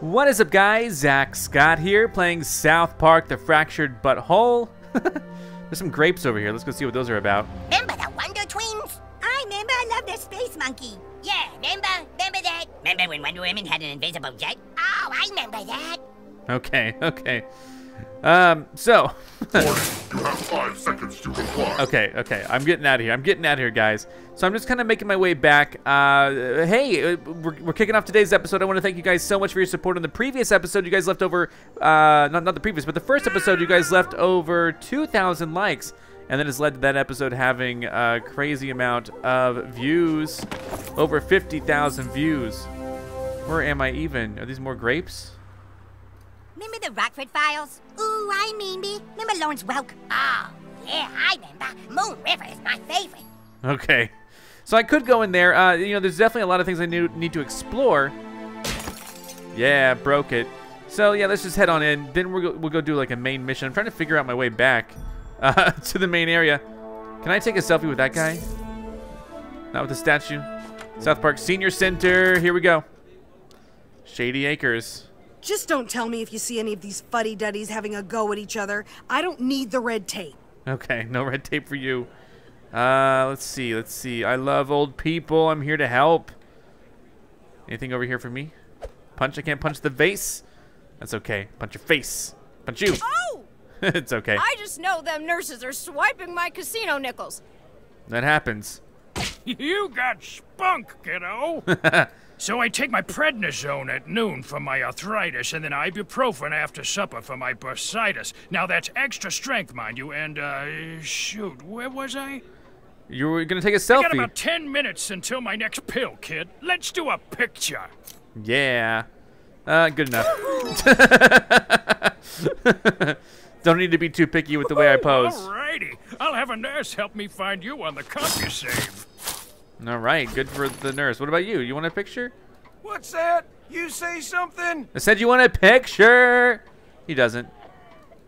What is up, guys? Zack Scott here, playing South Park: The Fractured But Whole. There's some grapes over here. Let's go see what those are about. Remember the Wonder Twins? I remember I love the space monkey. Yeah, remember? Remember that? Remember when Wonder Woman had an invisible jet? Oh, I remember that. Okay, okay. Um, so. You have five seconds to reply. Okay, okay. I'm getting out of here. I'm getting out of here, guys. So I'm just kind of making my way back. Uh, hey, uh, we're, we're kicking off today's episode. I want to thank you guys so much for your support on the previous episode. You guys left over, uh, not, not the previous, but the first episode, you guys left over 2,000 likes. And that has led to that episode having a crazy amount of views. Over 50,000 views. Where am I even? Are these more grapes? Remember the Rockford Files? Ooh, I remember. Remember Lawrence Welk? Oh, yeah, I remember. Moon River is my favorite. Okay. So I could go in there. Uh, you know, there's definitely a lot of things I need, need to explore. Yeah, broke it. So yeah, let's just head on in. Then we'll go, we'll go do like a main mission. I'm trying to figure out my way back uh, to the main area. Can I take a selfie with that guy? Not with the statue. South Park Senior Center. Here we go. Shady Acres. Just don't tell me if you see any of these fuddy-duddies having a go at each other. I don't need the red tape. Okay, no red tape for you. Uh, let's see, let's see. I love old people. I'm here to help. Anything over here for me? Punch? I can't punch the vase. That's okay. Punch your face. Punch you. Oh! it's okay. I just know them nurses are swiping my casino nickels. That happens. You got spunk, kiddo. So I take my prednisone at noon for my arthritis, and then ibuprofen after supper for my bursitis. Now that's extra strength, mind you. And uh, shoot, where was I? You were gonna take a I got selfie. about ten minutes until my next pill, kid. Let's do a picture. Yeah. Uh, good enough. Don't need to be too picky with the way I pose. Alrighty, I'll have a nurse help me find you on the CompuServe. All right, good for the nurse. What about you? You want a picture? What's that? You say something? I said you want a picture. He doesn't.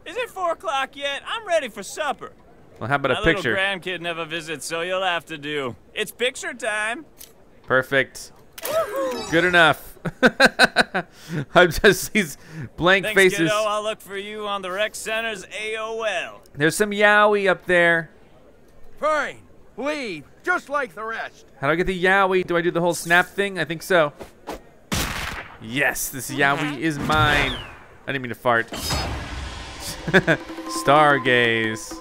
Is it four o'clock yet? I'm ready for supper. Well, how about My a picture? My little grandkid never visits, so you'll have to do. It's picture time. Perfect. Good enough. I'm just these blank Thanks, faces. kiddo. I'll look for you on the rec center's AOL. There's some Yaoi up there. Fine. Leave, just like the rest. How do I get the Yaoi? Do I do the whole snap thing? I think so. Yes, this Yaoi is mine. I didn't mean to fart. Stargaze.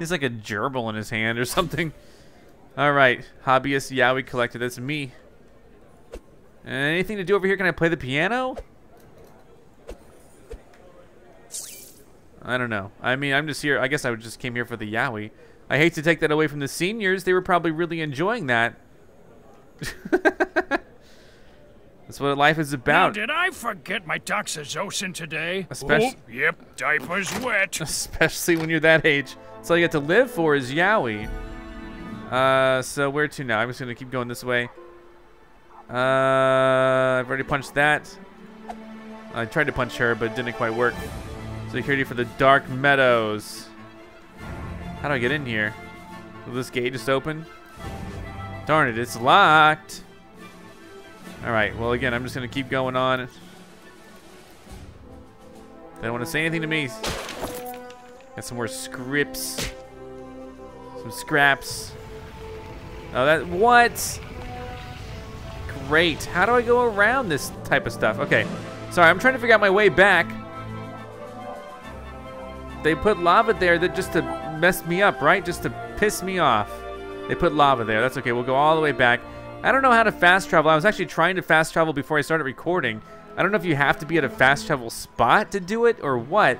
He's like a gerbil in his hand or something. All right, hobbyist Yaoi collector. That's me. Anything to do over here? Can I play the piano? I don't know. I mean, I'm just here. I guess I just came here for the Yaoi. I hate to take that away from the seniors. They were probably really enjoying that. That's what life is Now, about. did I forget my doxazosin today? Especially- Oh, yep, diaper's wet. Especially when you're that age. That's all you get to live for is Yaoi. Uh, so where to now? I'm just gonna keep going this way. Uh, I've already punched that. I tried to punch her, but it didn't quite work. Security for the Dark Meadows. How do I get in here? Will this gate just open? Darn it, it's locked. Alright, well again, I'm just gonna keep going on. They don't want to say anything to me. Got some more scripts. Some scraps. Oh, that, what? Great. How do I go around this type of stuff? Okay. Sorry, I'm trying to figure out my way back. They put lava there that just to mess me up, right? Just to piss me off. They put lava there. That's okay. We'll go all the way back. I don't know how to fast travel. I was actually trying to fast travel before I started recording. I don't know if you have to be at a fast travel spot to do it or what.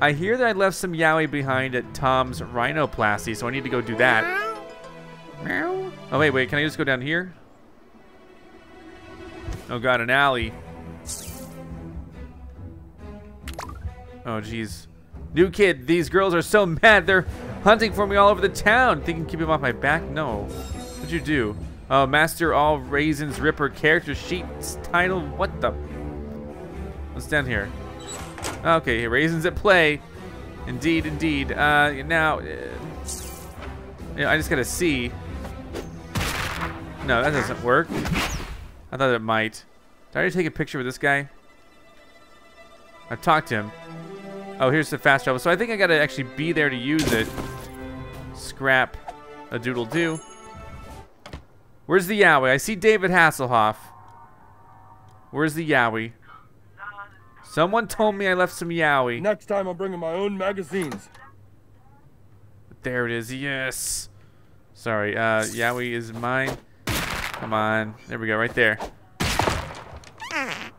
I hear that I left some Yaoi behind at Tom's Rhinoplasty, so I need to go do that. Meow. Oh, wait, wait. Can I just go down here? Oh, God, an alley. Oh, jeez. New kid, these girls are so mad. They're hunting for me all over the town. Think you can keep him off my back? No. What'd you do? Oh, Master All Raisins Ripper character sheets title. What the? What's down here? Okay, raisins at play. Indeed, indeed. Uh, now, uh, yeah, I just gotta see. No, that doesn't work. I thought it might. Did I already take a picture with this guy? I've talked to him. Oh, here's the fast travel. So I think I gotta actually be there to use it. Scrap a doodle do. Where's the Yaoi? I see David Hasselhoff. Where's the Yaoi? Someone told me I left some Yaoi. Next time I'm bringing my own magazines. There it is. Yes. Sorry. Uh, Yaoi is mine. Come on. There we go. Right there.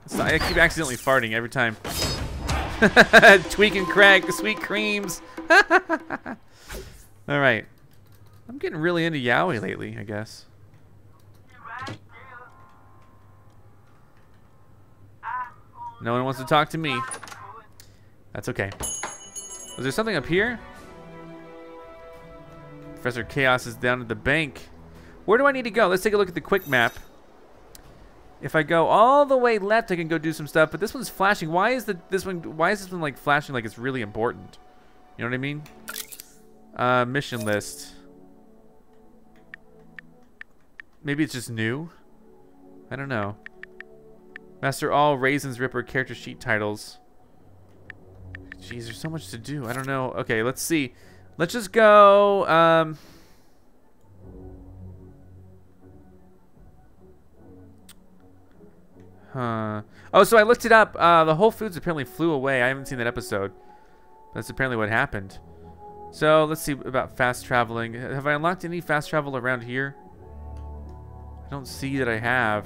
So I keep accidentally farting every time. Tweek and crack, sweet creams. All right. I'm getting really into Yaoi lately, I guess. No one wants to talk to me. That's okay. Was there something up here? Professor Chaos is down at the bank. Where do I need to go? Let's take a look at the quick map. If I go all the way left, I can go do some stuff. But this one's flashing. Why is the this one? Why is this one like flashing like it's really important? You know what I mean? Uh, mission list. Maybe it's just new. I don't know. Master all Raisins Ripper character sheet titles. Jeez, there's so much to do. I don't know. Okay, let's see. Let's just go. Um, huh. Oh, so I looked it up. Uh, the Whole Foods apparently flew away. I haven't seen that episode. That's apparently what happened. So let's see about fast traveling. Have I unlocked any fast travel around here? I don't see that I have.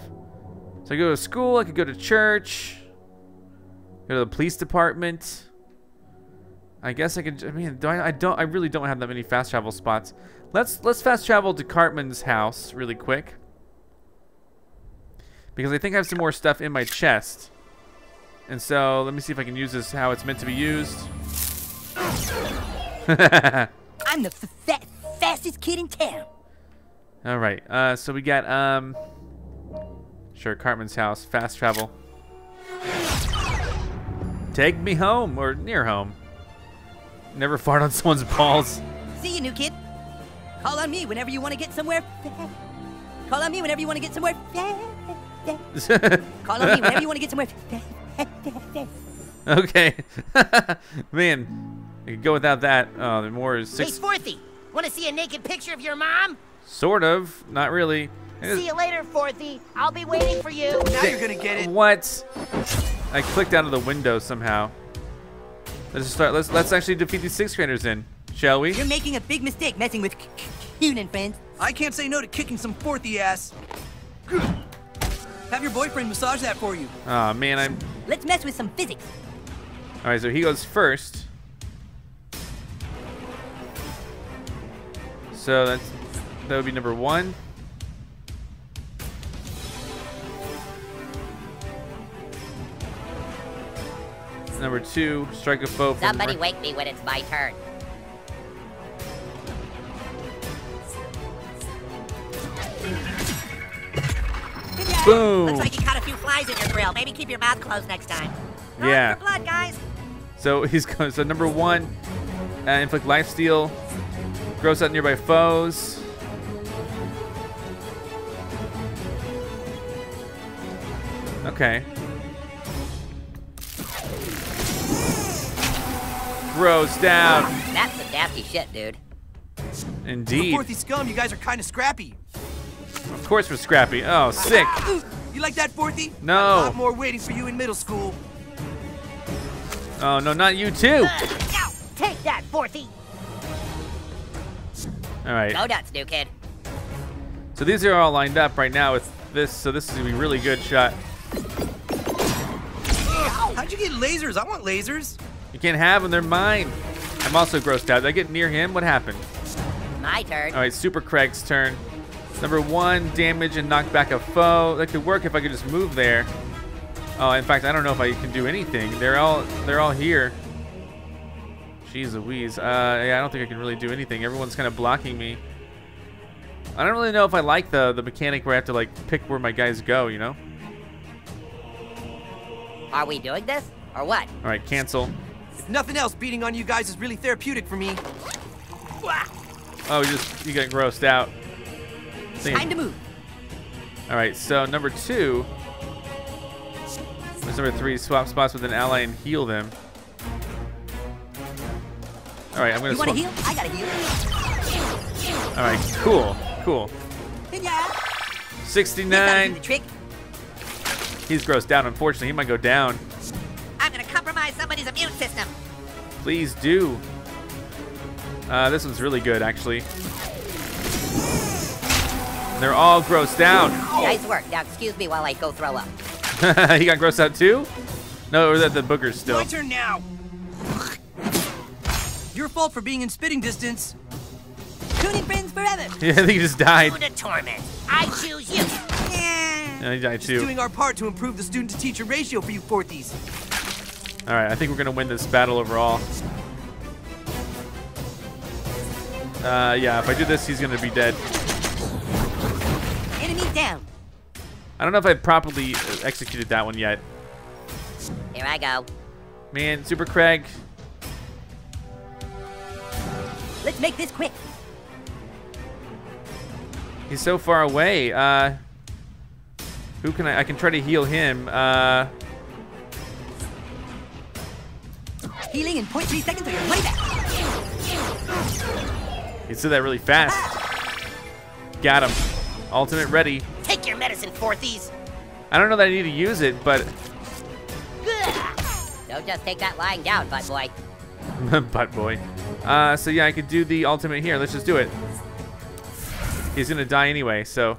So I go to school. I could go to church. Go to the police department. I guess I could. I mean, do I, I don't. I really don't have that many fast travel spots. Let's let's fast travel to Cartman's house really quick because I think I have some more stuff in my chest. And so let me see if I can use this how it's meant to be used. I'm the fa fastest kid in town. All right. Uh, so we got um. Sure, Cartman's house. Fast travel. Take me home or near home. Never fart on someone's balls. See you, new kid. Call on me whenever you want to get somewhere. Call on me whenever you want to get somewhere. Fa- Call on me whenever you want to get somewhere. okay. Man, I could go without that. Oh, the more is Hey. Forthy, want to see a naked picture of your mom? Sort of. Not really. See you later, Forthy. I'll be waiting for you. Now you're gonna get it. What? I clicked out of the window somehow. Let's start. Let's let's actually defeat these sixth graders in, shall we? You're making a big mistake messing with Coon and friends. I can't say no to kicking some Forthy ass. Have your boyfriend massage that for you. Oh man, I'm. Let's mess with some physics. All right, so he goes first. So that's that would be number one. Number two, strike a foe from Somebody wake me when it's my turn. Boom. Few flies in your grill. Maybe keep your mouth closed next time. Yeah. For blood, guys. So he's going. So number one, uh, inflict life steal, gross out nearby foes. Okay. Gross down. That's some nasty shit, dude. Indeed. Fourthy scum, you guys are kind of scrappy. Of course we're scrappy. Oh, sick. You like that, Fourthy? No. A lot more waiting for you in middle school. Oh no, not you too. Ow! Take that, Forthy. All right. Go nuts, new kid. So these are all lined up right now with this. So this is gonna be a really good shot. How'd you get lasers? I want lasers. You can't have them. They're mine. I'm also grossed out. Did I get near him? What happened? My turn. All right, Super Craig's turn. Number one, damage and knock back a foe. That could work if I could just move there. Oh, in fact, I don't know if I can do anything. They're all they're all here. Jeez Louise. Uh, yeah, I don't think I can really do anything. Everyone's kind of blocking me. I don't really know if I like the the mechanic where I have to like pick where my guys go. You know? Are we doing this? Or what? All right, cancel. If nothing else, beating on you guys is really therapeutic for me. Oh, you just you got grossed out. Thing- Time to move. All right, so number two. Number three. Swap spots with an ally and heal them. All right, I'm gonna You wanna heal? I got to heal. All right, cool, cool. Yeah. Gotta do 69. the trick. He's grossed down. Unfortunately, he might go down. I'm gonna compromise somebody's immune system. Please do. Uh, this one's really good, actually. They're all grossed down. Nice work. Now excuse me while I go throw up. he got grossed out too? No, or that the boogers still. My turn now. Your fault for being in spitting distance. Tuning friends forever. Yeah, I think he just died. To torment. I choose you. Yeah, he died too. Doing our part to improve the student-to-teacher ratio for you fourthies. All right, I think we're gonna win this battle overall. Uh, yeah, if I do this, he's gonna be dead. I don't know if I've properly uh, executed that one yet. Here I go. Man, Super Craig. Let's make this quick. He's so far away. Uh, who can I? I can try to heal him. Uh, Healing in 0.3 seconds or your money back. he said that really fast. Got him. Ultimate ready. Medicine, fourthies. I don't know that I need to use it, but Don't just take that lying down, butt boy. butt boy. Uh, so yeah, I could do the ultimate here. Let's just do it. He's gonna die anyway, so.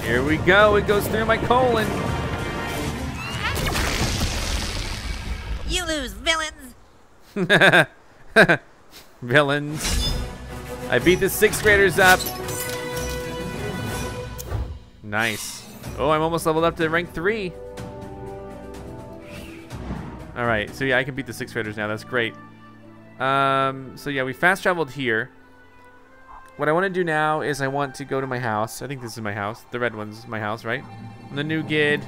Here we go. It goes through my colon. You lose, villains. Villains. I beat the sixth graders up. Nice. Oh, I'm almost leveled up to rank three. All right, so yeah, I can beat the sixth graders now. That's great. Um, so yeah, we fast traveled here. What I want to do now is I want to go to my house. I think this is my house. The red one's my house, right? The new gid.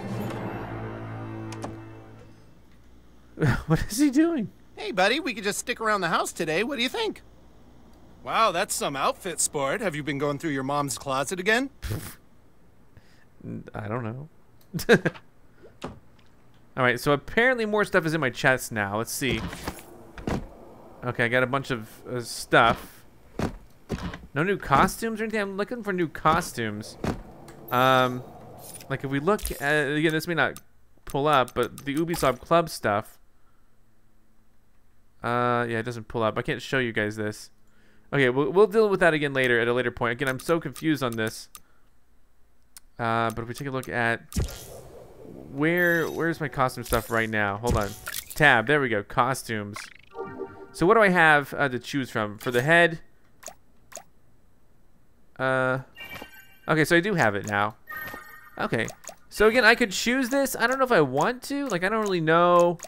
what is he doing? Hey, buddy, we could just stick around the house today. What do you think? Wow, that's some outfit sport. Have you been going through your mom's closet again? I don't know. All right, so apparently more stuff is in my chest now. Let's see. Okay, I got a bunch of uh, stuff. No new costumes or anything. I'm looking for new costumes. Um, like if we look at again, this may not pull up, but the Ubisoft Club stuff. Uh, yeah, it doesn't pull up. I can't show you guys this. Okay, we'll, we'll deal with that again later at a later point. Again, I'm so confused on this. Uh, but if we take a look at where where's my costume stuff right now? Hold on. Tab. There we go. Costumes. So what do I have uh, to choose from for the head? Uh, okay, so I do have it now. Okay. So again, I could choose this. I don't know if I want to. Like, I don't really know.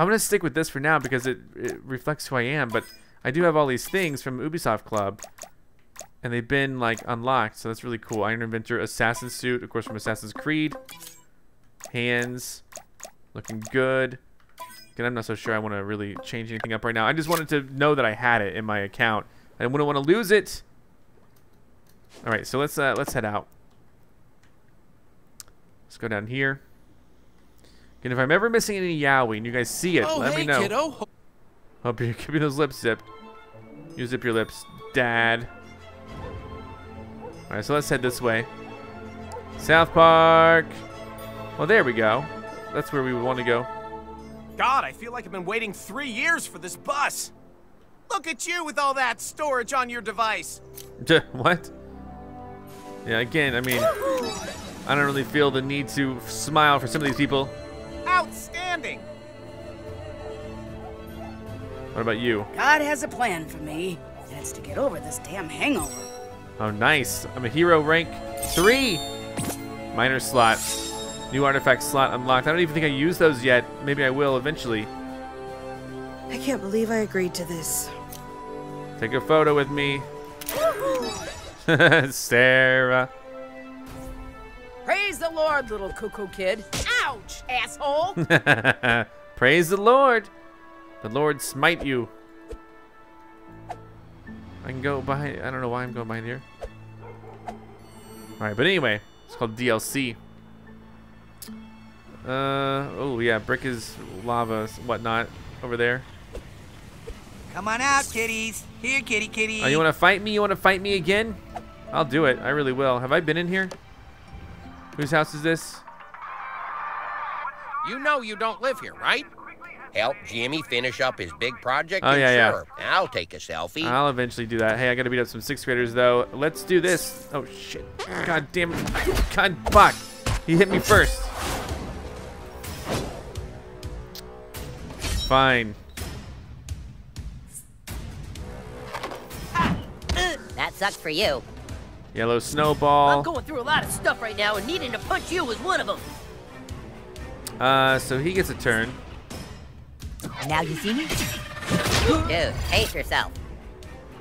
I'm gonna stick with this for now because it, it reflects who I am. But I do have all these things from Ubisoft Club, and they've been like unlocked, so that's really cool. Iron Inventor, Assassin suit, of course from Assassin's Creed. Hands, looking good. Again, I'm not so sure I want to really change anything up right now. I just wanted to know that I had it in my account. I wouldn't want to lose it. All right, so let's uh, let's head out. Let's go down here. And if I'm ever missing any Yaoi and you guys see it, oh, let hey, me know. kiddo. Hope you're keeping those lips zipped. You zip your lips, Dad. All right, so let's head this way. South Park. Well, there we go. That's where we want to go. God, I feel like I've been waiting three years for this bus. Look at you with all that storage on your device. what? Yeah, again, I mean, I don't really feel the need to smile for some of these people. Outstanding. What about you? God has a plan for me, and it's to get over this damn hangover. Oh, nice. I'm a hero rank three. Minor slot. New artifact slot unlocked. I don't even think I used those yet. Maybe I will eventually. I can't believe I agreed to this. Take a photo with me. Sarah. Praise the Lord, little cuckoo kid. Ouch, asshole. Praise the Lord. The Lord smite you. I can go behind. I don't know why I'm going behind here. All right, but anyway, it's called DLC. Uh oh yeah, brick is lava, whatnot over there. Come on out, kitties. Here, kitty, kitty. Oh, you want to fight me? You want to fight me again? I'll do it. I really will. Have I been in here? Whose house is this? You know you don't live here, right? Help Jimmy finish up his big project? Oh, yeah, yeah. Sure, I'll take a selfie. I'll eventually do that. Hey, I gotta beat up some sixth graders though. Let's do this. Oh shit. God damn it. God fuck. He hit me first. Fine. That sucks for you. Yellow snowball. I'm going through a lot of stuff right now, and needing to punch you is one of them. Uh, so he gets a turn. Now you see me? Dude, pace yourself.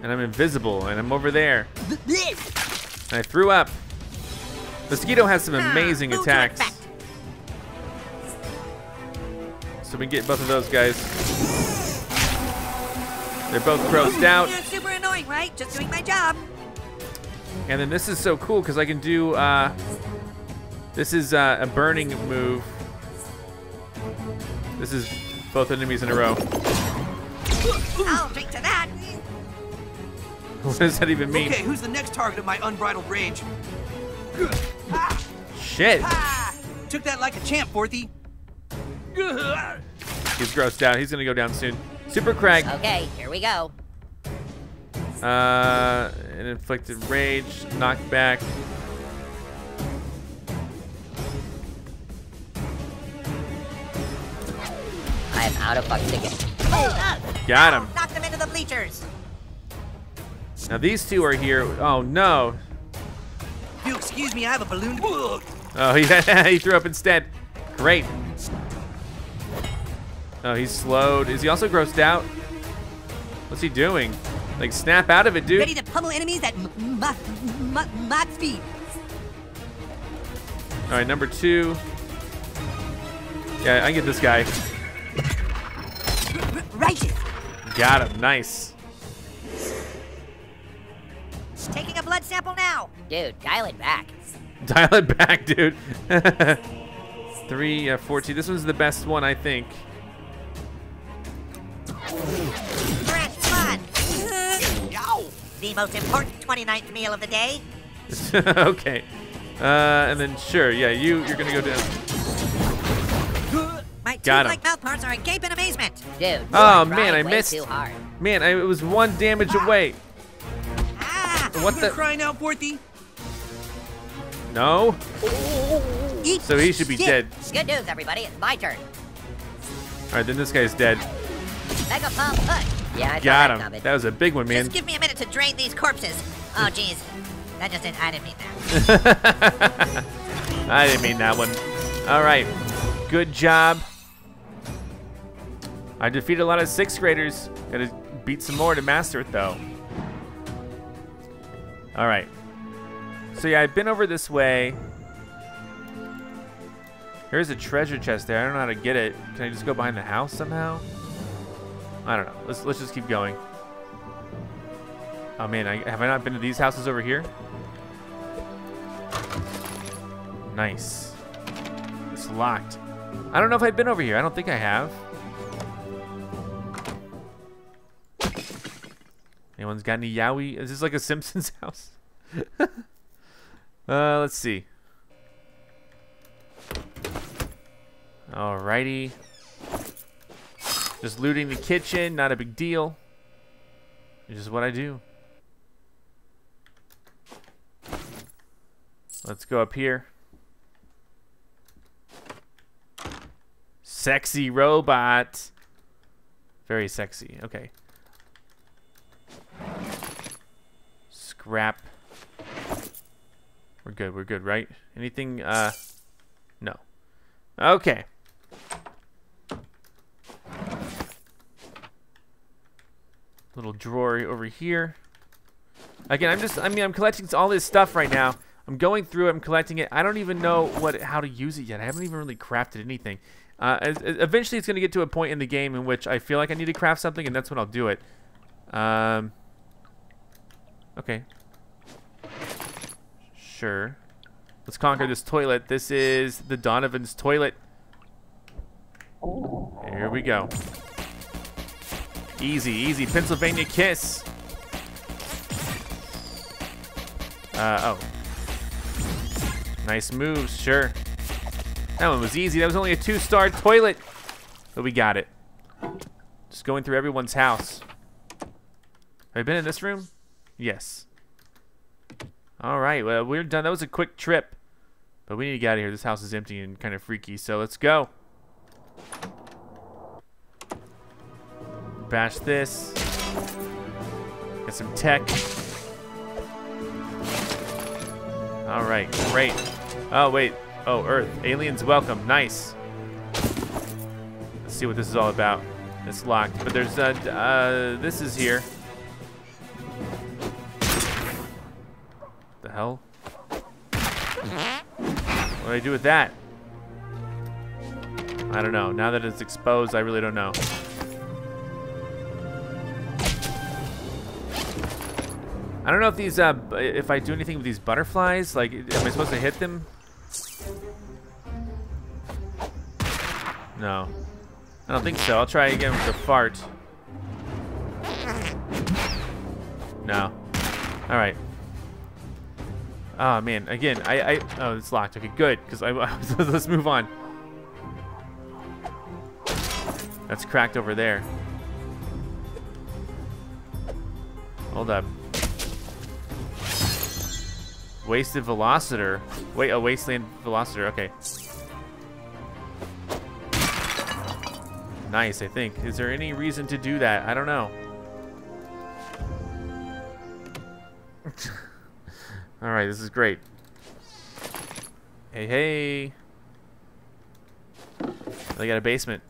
And I'm invisible, and I'm over there. And I threw up. Mosquito has some amazing attacks. So we get both of those guys. They're both grossed out. You're super annoying, right? Just doing my job. And then this is so cool because I can do, uh, this is uh, a burning move. This is both enemies in a row. I'll drink to that. What does that even mean? Okay, who's the next target of my unbridled rage? Shit. Took that like a champ, Forthy. He's grossed out. He's gonna go down soon. Super Craig. Okay, here we go. Uh, an inflicted rage, knockback. I am out of fucking ticket. Got him. Knocked him into the bleachers. Now these two are here. Oh no. If you excuse me, I have a balloon to... Oh, he, he threw up instead. Great. Oh, he's slowed. Is he also grossed out? What's he doing? Like, snap out of it, dude. Ready to pummel enemies at m- m- m- mach speed. All right, number two. Yeah, I can get this guy. Righteous. Got him. Nice. Taking a blood sample now. Dude, dial it back. Dial it back, dude. Three, uh, 14. This one's the best one, I think. The most important 29th meal of the day. okay. Uh, and then sure, yeah, you you're gonna go down. My Got him. tube-like mouth parts are agape in amazement. Dude, you Oh are man, I way missed. Too hard. Man, I, it was one damage away. What You're the? crying out, Forthy. No. Eat So he should be shit. dead. Good news, everybody. It's my turn. All right, then this guy's dead. Mega pump push. Yeah, I Got that him. coming. That was a big one, man. Just give me a minute to drain these corpses. Oh, jeez. That just didn't, I didn't mean that. I didn't mean that one. All right. Good job. I defeated a lot of sixth graders. Gotta beat some more to master it, though. All right. So yeah, I've been over this way. Here's a treasure chest there. I don't know how to get it. Can I just go behind the house somehow? I don't know. Let's let's just keep going. Oh man, I, have I not been to these houses over here? Nice. It's locked. I don't know if I've been over here. I don't think I have. Anyone's got any Yaoi? Is this like a Simpsons house? uh, let's see. Alrighty. Just looting the kitchen, not a big deal. It's just what I do. Let's go up here. Sexy robot. Very sexy. Okay. Scrap. We're good. We're good, right? Anything? Uh, no. Okay. Little drawer over here. Again, I'm just, I mean, I'm collecting all this stuff right now. I'm going through it, I'm collecting it. I don't even know what, how to use it yet. I haven't even really crafted anything. Uh, as- as- eventually, it's going to get to a point in the game in which I feel like I need to craft something, and that's when I'll do it. Um, Okay. Sure. Let's conquer this toilet. This is the Donovan's toilet. Here we go. Easy, easy. Pennsylvania kiss. Uh, oh. Nice moves, sure. That one was easy. That was only a two-star toilet. But we got it. Just going through everyone's house. Have I been in this room? Yes. All right, well, we're done. That was a quick trip. But we need to get out of here. This house is empty and kind of freaky, so let's go. Bash this. Get some tech. All right, great. Oh, wait. Oh, Earth. Aliens welcome. Nice. Let's see what this is all about. It's locked, but there's, uh, uh, this is here. The hell? What do I do with that? I don't know. Now that it's exposed, I really don't know. I don't know if these, uh, if I do anything with these butterflies, like, am I supposed to hit them? No. I don't think so. I'll try again with the fart. No. All right. Oh man, again, I, I, oh, it's locked. Okay, good, because I, let's move on. That's cracked over there. Hold up. Wasted Velocitor. Wait, a Wasteland Velocitor, okay. Nice, I think. Is there any reason to do that? I don't know. All right, this is great. Hey, hey. They got a basement.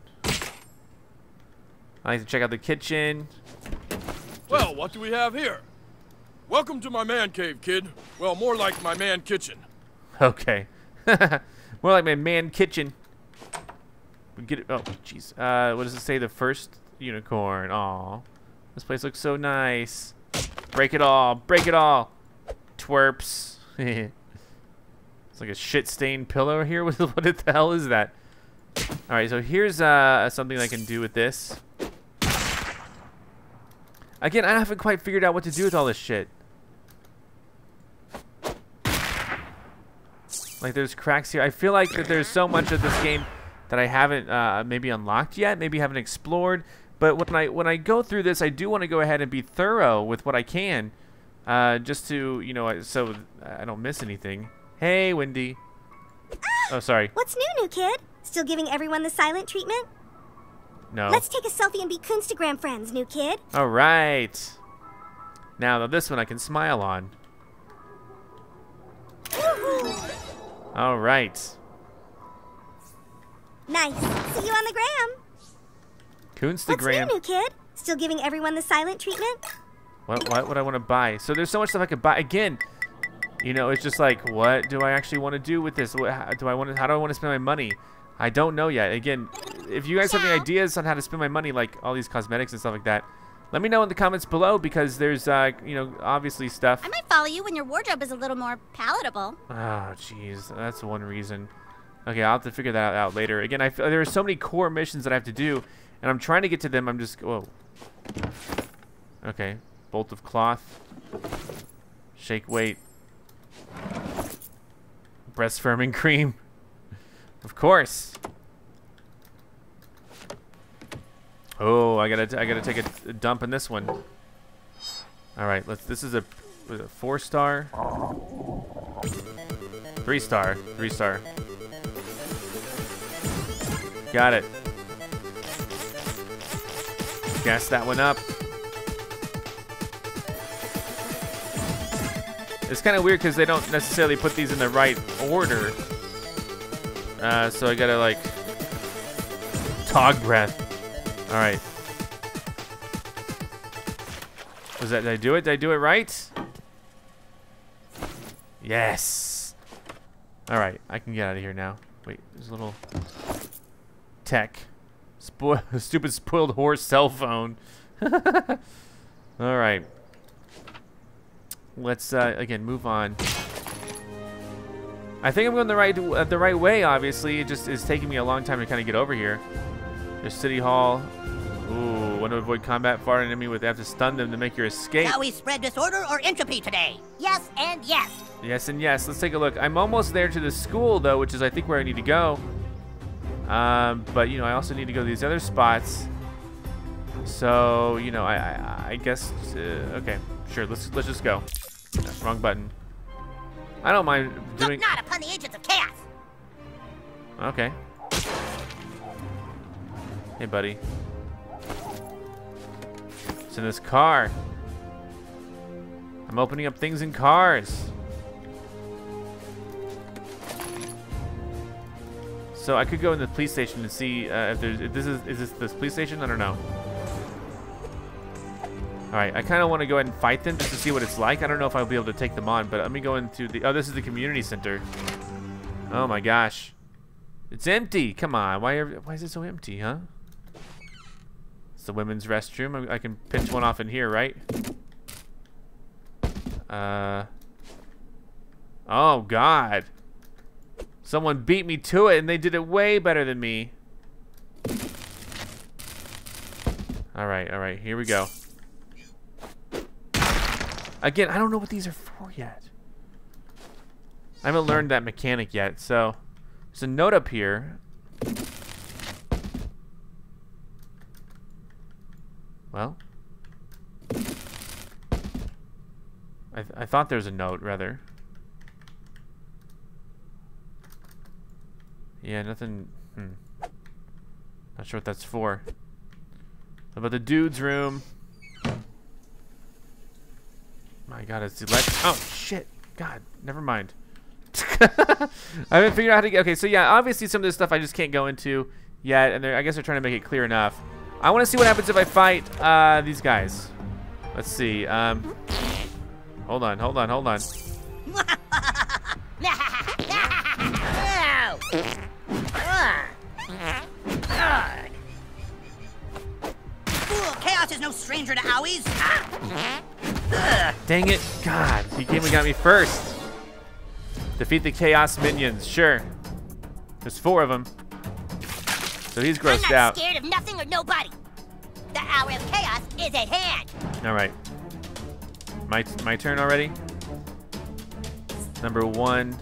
I like to check out the kitchen. Well, what do we have here? Welcome to my man cave, kid. Well, more like my man kitchen. Okay. more like my man kitchen. We get it. Oh, jeez. Uh, what does it say? The first unicorn. Aw. This place looks so nice. Break it all. Break it all. Twerps. it's like a shit-stained pillow here. what the hell is that? All right, so here's uh, something I can do with this. Again, I haven't quite figured out what to do with all this shit. Like, there's cracks here. I feel like that there's so much of this game that I haven't uh, maybe unlocked yet, maybe haven't explored. But when I when I go through this, I do want to go ahead and be thorough with what I can, uh, just to you know, so I don't miss anything. Hey, Wendy. Oh, sorry. What's new, new kid? Still giving everyone the silent treatment? No. Let's take a selfie and be Coonstagram friends, new kid. All right. Now, this one I can smile on. All right. Nice. See you on the gram. Coonstagram. What's new, new kid? Still giving everyone the silent treatment? What, what would I want to buy? So there's so much stuff I could buy. Again, you know, it's just like, what do I actually want to do with this? What, how, do I want to, how do I want to spend my money? I don't know yet. Again, if you guys have any ideas on how to spend my money, like all these cosmetics and stuff like that, let me know in the comments below because there's, uh, you know, obviously stuff. I might follow you when your wardrobe is a little more palatable. Oh, jeez. That's one reason. Okay, I'll have to figure that out later. Again, I there are so many core missions that I have to do, and I'm trying to get to them. I'm just... Whoa. Okay. Bolt of cloth. Shake weight. Breast firming cream. Of course. Oh, I gotta, I gotta take a, a dump in this one. All right, let's. This is a, a four star, three star, three star. Got it. Gas that one up. It's kind of weird because they don't necessarily put these in the right order. Uh, so I gotta like tog breath. All right. Was that? Did I do it? Did I do it right? Yes. All right, I can get out of here now. Wait, there's a little tech. Spo stupid spoiled horse cell phone. All right. let's uh, again move on. I think I'm going the right uh, the right way. Obviously, it just is taking me a long time to kind of get over here. There's City Hall. Ooh, want to avoid combat far enemy with have to stun them to make your escape. Shall we spread disorder or entropy today? Yes and yes. Yes and yes. Let's take a look. I'm almost there to the school though, which is I think where I need to go. Um, but you know, I also need to go to these other spots. So you know, I I, I guess uh, okay, sure. Let's let's just go. wrong button. I don't mind doing. Look not upon the agents of chaos. Okay. Hey, buddy. It's in this car. I'm opening up things in cars. So I could go in the police station and see uh, if there's if this is is this this police station? I don't know. All right, I kind of want to go ahead and fight them just to see what it's like. I don't know if I'll be able to take them on, but let me go into the. Oh, this is the community center. Oh my gosh, it's empty. Come on, why are, why is it so empty, huh? It's the women's restroom. I, I can pinch one off in here, right? Uh. Oh God. Someone beat me to it, and they did it way better than me. All right, all right, here we go. Again, I don't know what these are for yet. I haven't learned that mechanic yet, so there's a note up here. Well, I, th I thought there was a note, rather. Yeah, nothing. Hmm. Not sure what that's for. How about the dude's room? My God, it's elect. Oh shit! God, never mind. I haven't figured out how to get. Okay, so yeah, obviously some of this stuff I just can't go into yet, and I guess they're trying to make it clear enough. I want to see what happens if I fight uh, these guys. Let's see. Um, hold on, hold on, hold on. Chaos is no stranger to owies. Dang it. God, he came and got me first. Defeat the Chaos Minions, sure. There's four of them. So he's grossed I'm not out. scared of nothing or nobody. The hour of chaos is at hand. All right. My, my turn already? Number one.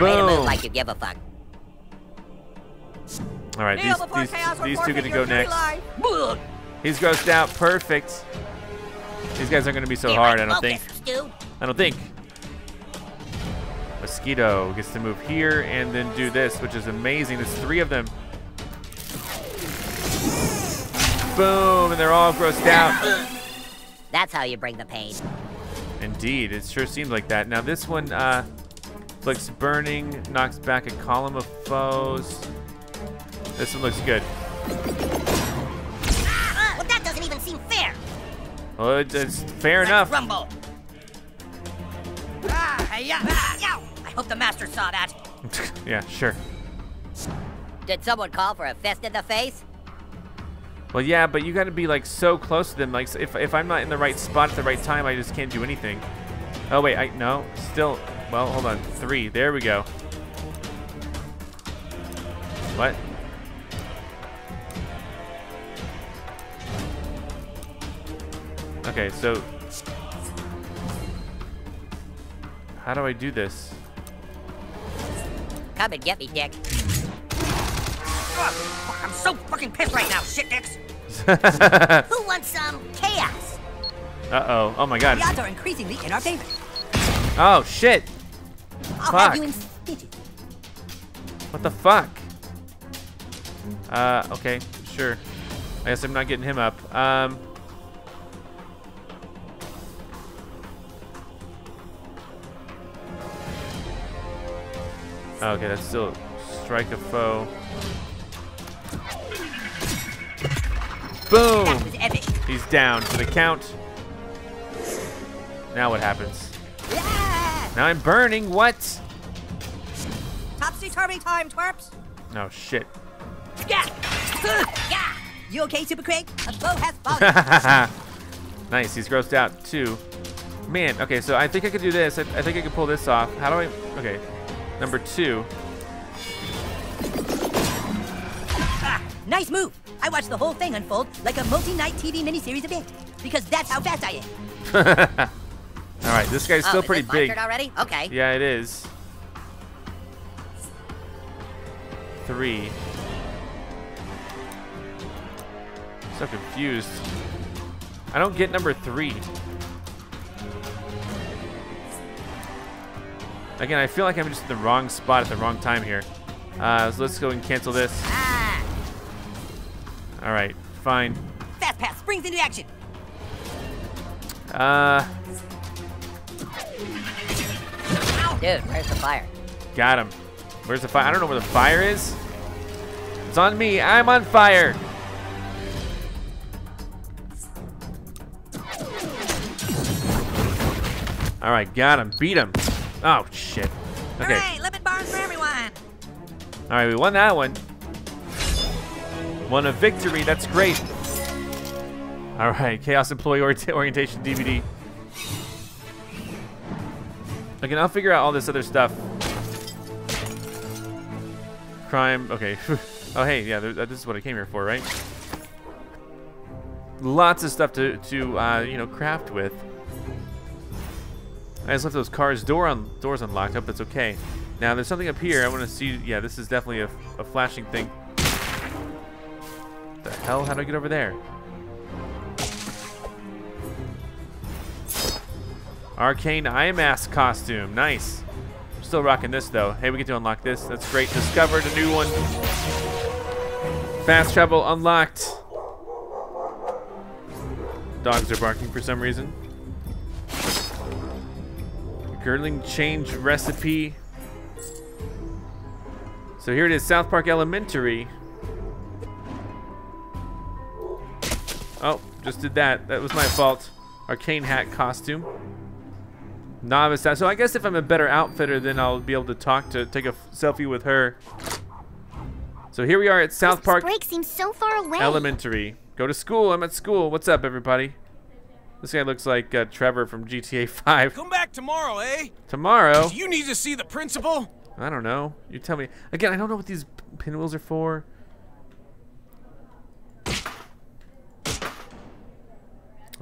Way to move Boom. like you give a fuck. All right, Kneel these, these, these two forfeit gonna go next. He's grossed out. Perfect. These guys aren't gonna be so Get hard, I don't think. focused, Stu. I don't think. Mosquito gets to move here and then do this, which is amazing. There's three of them. Boom, and they're all grossed out. That's how you bring the pain. Indeed, it sure seems like that. Now this one, uh, flicks burning, knocks back a column of foes. This one looks good. Well, that doesn't even seem fair. Well, it- it's fair enough. Rumble. Ah, yeah, ah, yow. I hope the master saw that. yeah, sure. Did someone call for a fist in the face? Well, yeah, but you got to be like so close to them. Like, if if I'm not in the right spot at the right time, I just can't do anything. Oh wait, I no, still. Well, hold on. Three. There we go. What? Okay, so how do I do this? Come and get me, Dick. Ugh, I'm so fucking pissed right now, shit dicks. Who wants some chaos? Uh oh. Oh my God. The odds are increasingly in our favor. Oh shit. I'll Fuck. have you in stitches. What the fuck? Uh, okay, sure. I guess I'm not getting him up. Um. Okay, that's still strike a foe. Boom! That was epic. He's down for the count. Now what happens? Now I'm burning. What? Topsy-turvy time, twerps. No shit. Yeah. yeah. You okay, Super Craig? A foe has fallen. Nice, he's grossed out too. Man, okay, so I think I could do this. I, I think I could pull this off. How do I? Okay, number two. Ah, nice move. I watched the whole thing unfold like a multi-night TV miniseries event because that's how fast I am. All right, this guy's still oh, pretty big. already? Okay. Yeah, it is. Three. So confused. I don't get number three. Again, I feel like I'm just in the wrong spot at the wrong time here. Uh, so let's go and cancel this. Ah. All right, fine. Fast pass springs into action. Uh, Dude, where's the fire? got him. Where's the fire? I don't know where the fire is. It's on me. I'm on fire. All right, got him. Beat him. Oh, shit. Okay. Hooray, lemon bars for everyone. All right, we won that one. Won a victory. That's great. All right, Chaos Employee Orient- Orientation DVD. Again, I'll figure out all this other stuff. Crime. Okay. oh, hey, yeah. This is what I came here for, right? Lots of stuff to to uh, you know craft with. I just left those cars door on doors unlocked. Hope that's okay. Now there's something up here. I want to see. Yeah, this is definitely a, a flashing thing. The hell? How do I get over there? Arcane Eye Mask costume. Nice. I'm Still rocking this though. Hey, we get to unlock this. That's great. Discovered a new one. Fast travel unlocked. Dogs are barking for some reason. Girdling change recipe. So here it is, South Park Elementary. Oh, just did that. That was my fault. Arcane hat costume. Novice. hat. So I guess if I'm a better outfitter, then I'll be able to talk to take a selfie with her. So here we are at South This Park break seems so far away. Elementary. Go to school. I'm at school. What's up, everybody? This guy looks like uh, Trevor from GTA 5. Come back tomorrow, eh? Tomorrow? Do you need to see the principal? I don't know. You tell me. Again, I don't know what these pinwheels are for.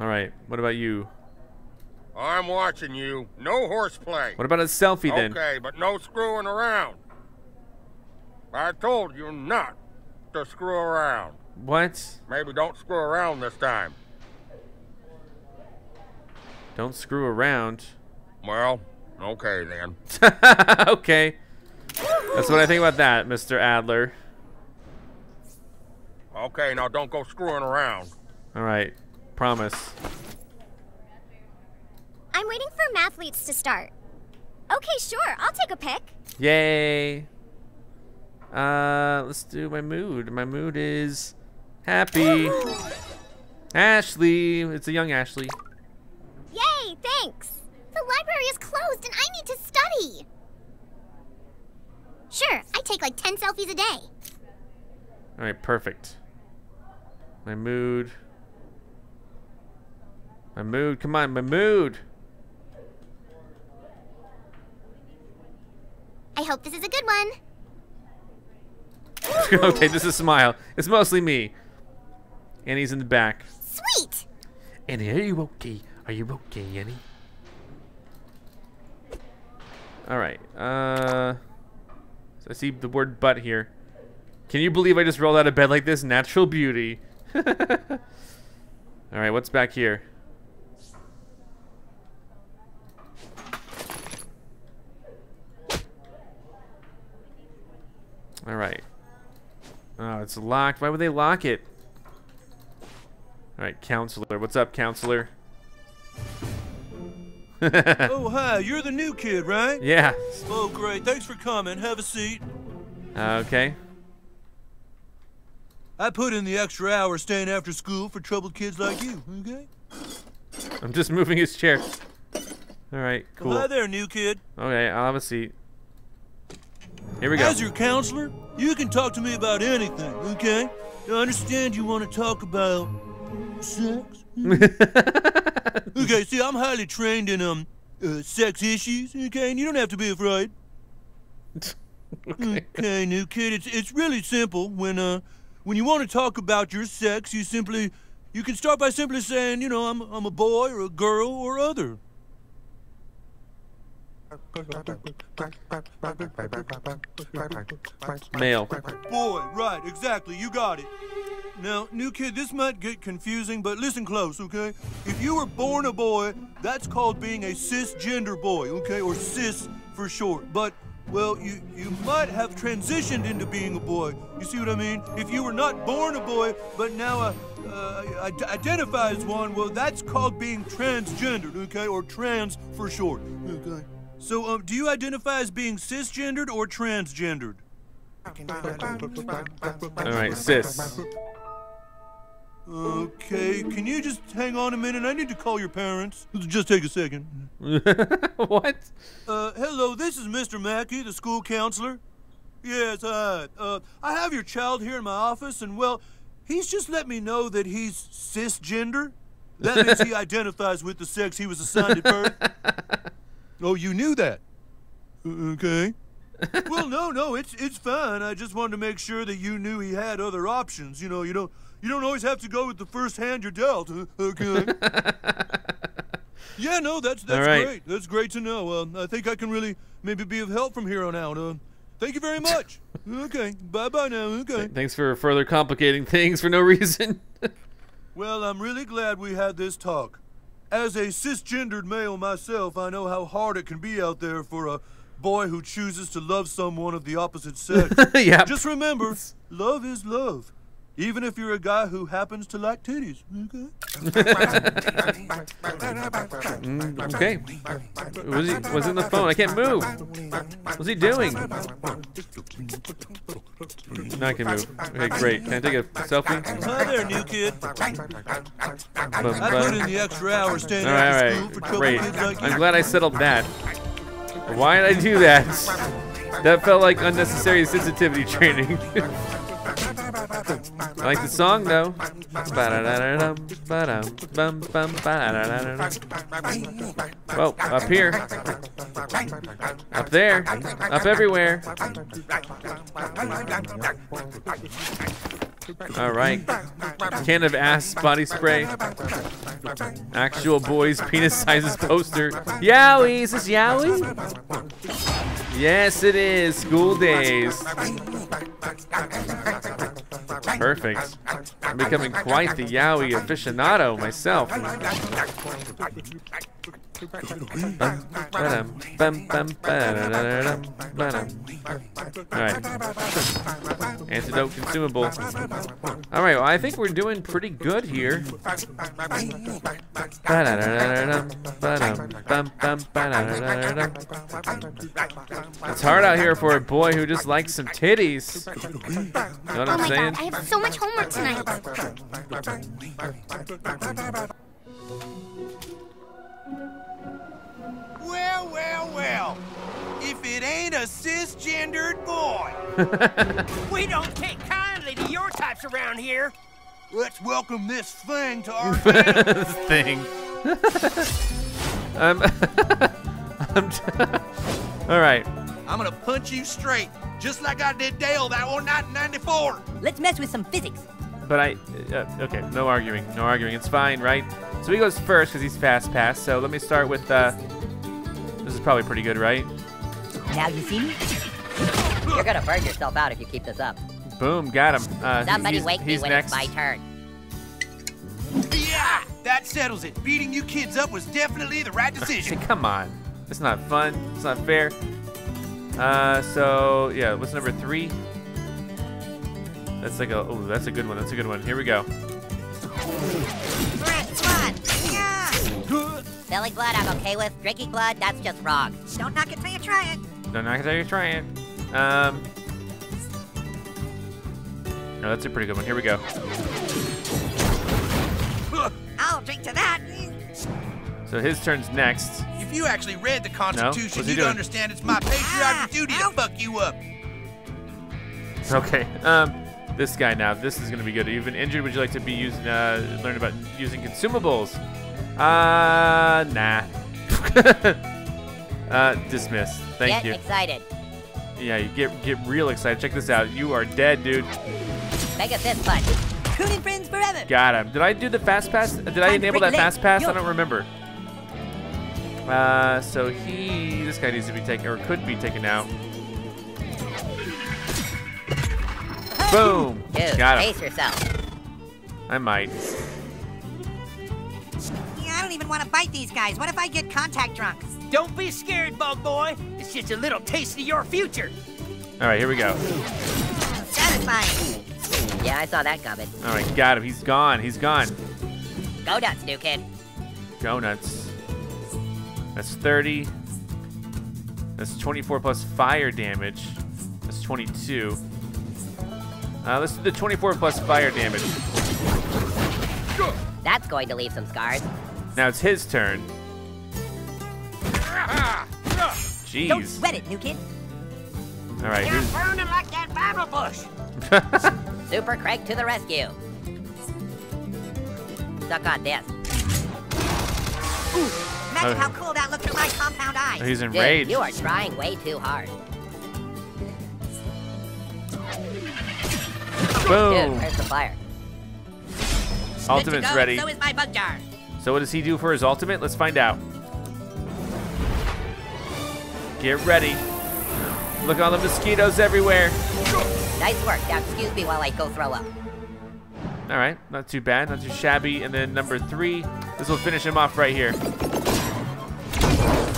All right. What about you? I'm watching you. No horseplay. What about a selfie then? Okay, but no screwing around. I told you not to screw around. What? Maybe don't screw around this time. Don't screw around. Well, okay then. okay. That's what I think about that, Mr. Adler. Okay, now don't go screwing around. All right. Promise. I'm waiting for mathletes to start. Okay, sure. I'll take a pic. Yay. Uh, let's do my mood. My mood is happy. Ashley. It's a young Ashley. Yay, thanks. The library is closed and I need to study. Sure, I take like 10 selfies a day. All right, perfect. My mood. My mood. Come on, my mood. I hope this is a good one. okay, just a smile. It's mostly me. Annie's in the back. Sweet! Annie, are you okay? Are you okay, Annie? All right. Uh, so I see the word butt here. Can you believe I just rolled out of bed like this? Natural beauty. All right, what's back here? All right. Oh, it's locked. Why would they lock it? All right, counselor. What's up, counselor? oh, hi, you're the new kid, right? Yeah. Oh, great. Thanks for coming. Have a seat. Okay. I put in the extra hour staying after school for troubled kids like you, okay? I'm just moving his chair. All right, Well, cool. hi there, new kid. Okay, I'll have a seat. Here we go. As your counselor, you can talk to me about anything, okay? I understand you want to talk about sex. okay, see, I'm highly trained in um uh, sex issues. Okay, and you don't have to be afraid. okay. okay, new kid, it's it's really simple. When uh when you want to talk about your sex, you simply you can start by simply saying, you know, I'm I'm a boy or a girl or other. Male. Boy, right, exactly, you got it. Now, new kid, this might get confusing, but listen close, okay? If you were born a boy, that's called being a cisgender boy, okay? Or cis for short. But, well, you, you might have transitioned into being a boy. You see what I mean? If you were not born a boy, but now uh, uh, id- identify as one, well, that's called being transgendered, okay? Or trans for short, okay? So, um, do you identify as being cisgendered or transgendered? All right, sis. Okay, can you just hang on a minute? I need to call your parents. Just take a second. what? Uh, hello, this is Mr. Mackey, the school counselor. Yes, hi. Uh, I have your child here in my office, and well, he's just let me know that he's cisgender. That means he identifies with the sex he was assigned at birth. oh, you knew that? Okay. well, no, no, it's it's fine. I just wanted to make sure that you knew he had other options. You know, you don't you don't always have to go with the first hand you're dealt. Okay. yeah, no, that's that's right. great. That's great to know. Uh, I think I can really maybe be of help from here on out. Uh, thank you very much. okay, bye bye now. Okay. Thanks for further complicating things for no reason. Well, I'm really glad we had this talk. As a cisgendered male myself, I know how hard it can be out there for a boy who chooses to love someone of the opposite sex. yeah. Just remember, love is love. Even if you're a guy who happens to like titties. Okay. Mm, okay. Was he was in the phone? I can't move. What's he doing? Now I can move. Okay, great. Can I take a selfie? Hi there, new kid. I put in the extra hours staying All school all for right. Great. kids like. I'm glad I settled that. Why did I do that? That felt like unnecessary sensitivity training. I like the song though. Whoa, up here. Up there. Up everywhere. All right. Can of ass body spray. Actual boys penis sizes poster. Yaoi, is this Yaoi? Yes, it is. School days. Perfect. I'm becoming quite the Yaoi aficionado myself. Alright. Antidote consumable. Alright, well, I think we're doing pretty good here. It's hard out here for a boy who just likes some titties. You know what oh I'm my saying? god, I have so much homework tonight. Well, well, well. If it ain't a cisgendered boy. We don't take kindly to your types around here. Let's welcome this thing to our family. this thing. I'm. I'm. All right. I'm gonna punch you straight, just like I did Dale that one night in 94. Let's mess with some physics. But I. Uh, okay, no arguing. No arguing. It's fine, right? So he goes first because he's fast pass. So let me start with. Uh, this is probably pretty good, right? Now you see me? You're gonna burn yourself out if you keep this up. Boom, got him. Uh, Somebody he's, wake me when next. it's my turn. Yeah, that settles it. Beating you kids up was definitely the right decision. Come on. It's not fun. It's not fair. Uh, so yeah, what's number three? That's like a. Oh, that's a good one. That's a good one. Here we go. Spilling blood, I'm okay with. Drinking blood, that's just wrong. Don't knock it till you try it. No, not gonna try it. Um. No, that's a pretty good one. Here we go. I'll drink to that. So his turn's next. If you actually read the Constitution, he you'd doing? understand it's my patriotic duty to fuck you up. Okay. Um, this guy now. This is gonna be good. You've been injured. Would you like to be using uh, learn about using consumables? Uh, nah. uh, dismiss. Thank Get you. excited. Yeah, you get get real excited. Check this out. You are dead, dude. Mega fist punch. Coon and Friends forever. Got him. Did I do the fast pass? Did I enable that fast pass? I don't remember. Uh, so he, this guy needs to be taken, or could be taken out. Boom. Dude, Got him. pace yourself. I might. Yeah, I don't even want to bite these guys. What if I get contact drunk? Don't be scared, bug boy. It's just a little taste of your future. All right, here we go. Satisfying. Yeah, I saw that coming. All right, got him. He's gone. He's gone. Go nuts, new kid. Go nuts. That's 30. That's 24 plus fire damage. That's 22. Uh, let's do the 24 plus fire damage. That's going to leave some scars. Now it's his turn. Jeez. Don't sweat it, new kid. All right, You're here's burning like that Bible bush. Super Craig to the rescue. Suck on this. Imagine Oh. how cool that looked through my compound eyes. Oh, he's Dude, enraged. you are trying way too hard. Dude, Boom. where's the fire? Ultimate's go, ready. So is my bug jar. So what does he do for his ultimate? Let's find out. Get ready. Look at all the mosquitoes everywhere. Nice work. Now excuse me while I go throw up. All right, not too bad, not too shabby. And then number three, this will finish him off right here.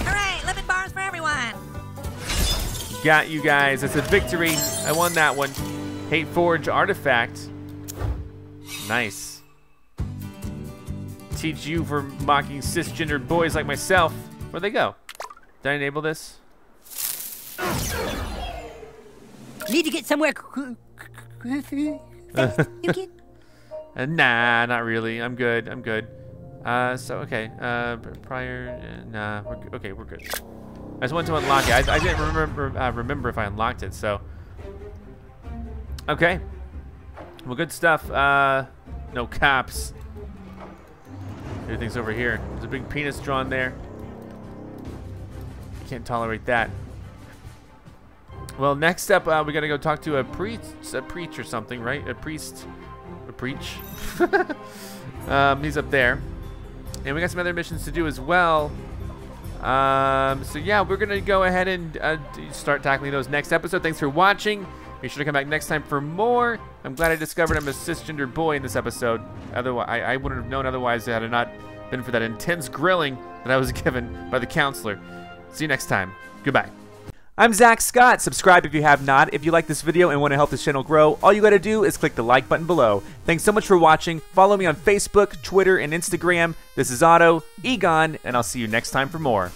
Hooray! Lemon bars for everyone. Got you guys. It's a victory. I won that one. Hate Forge artifact. Nice. Teach you for mocking cisgendered boys like myself. Where'd they go? Did I enable this? Need to get somewhere. Uh, nah, not really. I'm good. I'm good. Uh, so okay. Uh, prior. Uh, nah. We're okay. We're good. I just wanted to unlock it. I, I didn't remember uh, remember if I unlocked it. So. Okay. Well, good stuff. Uh, no cops. Everything's over here. There's a big penis drawn there. Can't tolerate that. Well, next up, uh, we gotta go talk to a priest, a preach or something, right? A priest, a preach. um, he's up there, and we got some other missions to do as well. Um, so yeah, we're gonna go ahead and uh, start tackling those next episode. Thanks for watching. Be sure to come back next time for more. I'm glad I discovered I'm a cisgender boy in this episode. Otherwise, I, I wouldn't have known otherwise had it not been for that intense grilling that I was given by the counselor. See you next time. Goodbye. I'm Zack Scott. Subscribe if you have not. If you like this video and want to help this channel grow, all you got to do is click the like button below. Thanks so much for watching. Follow me on Facebook, Twitter, and Instagram. This is Otto, Egon, and I'll see you next time for more.